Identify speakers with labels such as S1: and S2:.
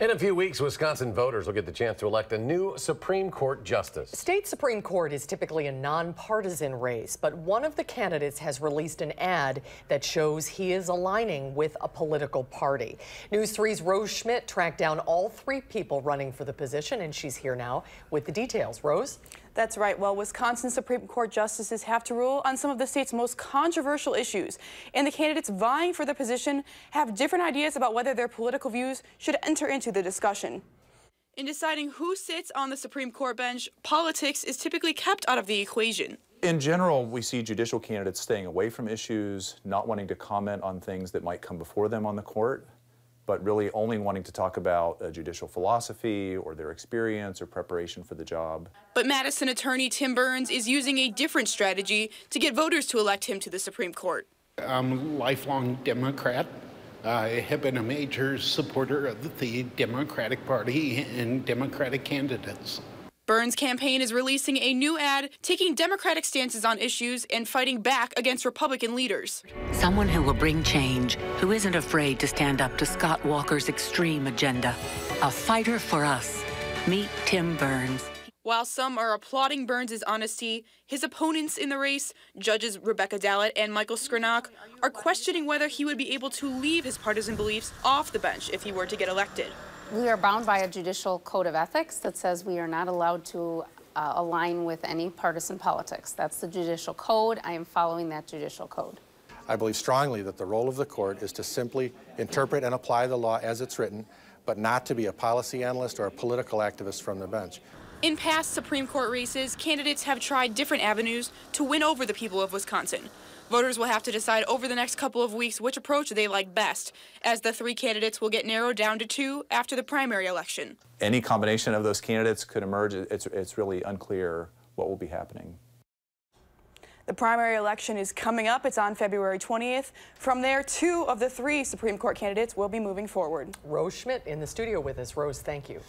S1: In a few weeks, Wisconsin voters will get the chance to elect a new Supreme Court justice.
S2: State Supreme Court is typically a nonpartisan race, but one of the candidates has released an ad that shows he is aligning with a political party. News 3's Rose Schmidt tracked down all three people running for the position, and she's here now with the details. Rose?
S3: That's right. Well, Wisconsin Supreme Court justices have to rule on some of the state's most controversial issues. And the candidates vying for the position have different ideas about whether their political views should enter into the discussion. In deciding who sits on the Supreme Court bench, politics is typically kept out of the equation.
S4: In general, we see judicial candidates staying away from issues, not wanting to comment on things that might come before them on the court but really only wanting to talk about a judicial philosophy or their experience or preparation for the job.
S3: But Madison attorney Tim Burns is using a different strategy to get voters to elect him to the Supreme Court.
S5: I'm a lifelong Democrat. I have been a major supporter of the Democratic Party and Democratic candidates.
S3: Burns' campaign is releasing a new ad taking Democratic stances on issues and fighting back against Republican leaders.
S6: Someone who will bring change, who isn't afraid to stand up to Scott Walker's extreme agenda. A fighter for us. Meet Tim Burns.
S3: While some are applauding Burns' honesty, his opponents in the race, judges Rebecca Dallet and Michael Screnock, are questioning whether he would be able to leave his partisan beliefs off the bench if he were to get elected.
S7: We are bound by a judicial code of ethics that says we are not allowed to uh, align with any partisan politics. That's the judicial code. I am following that judicial code.
S8: I believe strongly that the role of the court is to simply interpret and apply the law as it's written, but not to be a policy analyst or a political activist from the bench.
S3: In past Supreme Court races, candidates have tried different avenues to win over the people of Wisconsin. Voters will have to decide over the next couple of weeks which approach they like best, as the three candidates will get narrowed down to two after the primary election.
S4: Any combination of those candidates could emerge. It's, it's really unclear what will be happening.
S3: The primary election is coming up. It's on February 20th. From there, two of the three Supreme Court candidates will be moving forward.
S2: Rose Schmidt in the studio with us. Rose, thank you.